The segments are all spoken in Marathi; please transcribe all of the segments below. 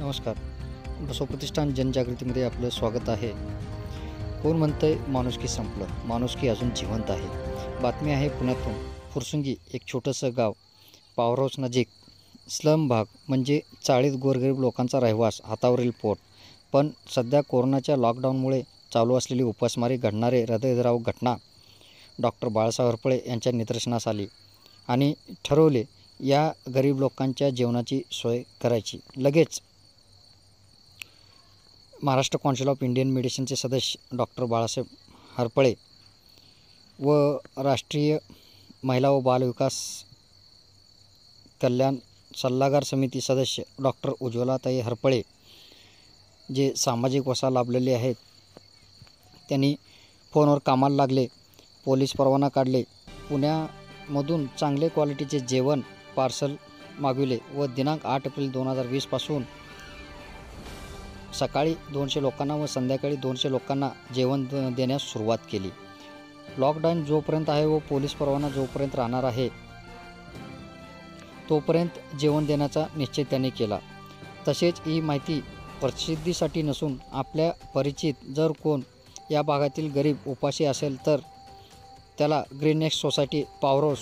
नमस्कार. बसव प्रतिष्ठान जनजागृतीमध्ये आपलं स्वागत आहे. कोण म्हणतंय माणुसकी संपलं? माणुसकी अजून जिवंत आहे. बातमी आहे पुण्यातून. फुरसुंगी एक छोटंसं गाव. पावर हाऊस नजीक. स्लम भाग म्हणजे चाळीत गोरगरीब लोकांचा रहिवास हातावरील पोट. पण सध्या कोरोनाच्या लॉकडाऊनमुळे चालू असलेली उपासमारी घडणारे हृदयद्राव घटना. डॉक्टर बाळासाहेब हरपळे यांच्या निदर्शनास आली. आणि ठरवले या गरीब लोकांच्या जेवणाची सोय करायची. लगेच महाराष्ट्र कौन्सिल ऑफ इंडियन मेडिसिनचे सदस्य डॉक्टर बाळासाहेब हरपळे व राष्ट्रीय महिला व बालविकास कल्याण सल्लागार समिती सदस्य डॉक्टर उज्ज्वलाताई हरपळे जे सामाजिक वसा लाभलेले आहेत त्यांनी फोनवर कामाला लागले पोलीस परवाना काढले. पुण्यामधून चांगले क्वालिटीचे जेवण पार्सल मागविले व दिनांक आठ एप्रिल दोन हजार वीसपासून सकाळी दोनशे लोकांना व संध्याकाळी दोनशे लोकांना जेवण द देण्यास सुरुवात केली. लॉकडाऊन जोपर्यंत आहे व पोलीस परवाना जोपर्यंत राहणार आहे तोपर्यंत जेवण देण्याचा निश्चय त्यांनी केला. तसेच ही माहिती प्रसिद्धीसाठी नसून आपल्या परिचित जर कोण या भागातील गरीब उपाशी असेल तर त्याला ग्रीनेक्स सोसायटी पावरोस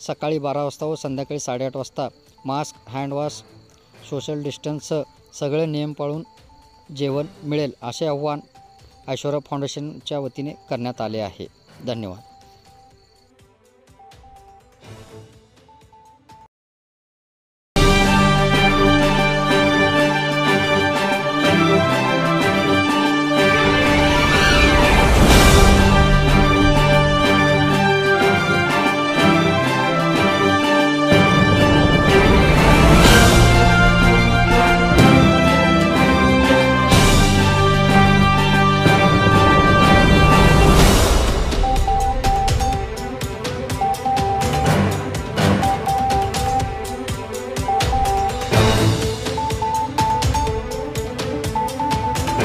सकाळी बारा वाजता व संध्याकाळी साडेआठ वाजता मास्क हँडवॉश सोशल डिस्टन्स सगळे नियम पाळून जेवण मिळेल असे आव्हान ऐश्वर्या फाउंडेशनच्या वतीने करण्यात आले आहे. धन्यवाद.